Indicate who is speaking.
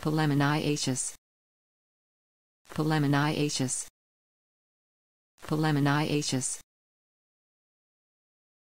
Speaker 1: Polemoniaceous. Polemoniaceous. Polemoniaceous.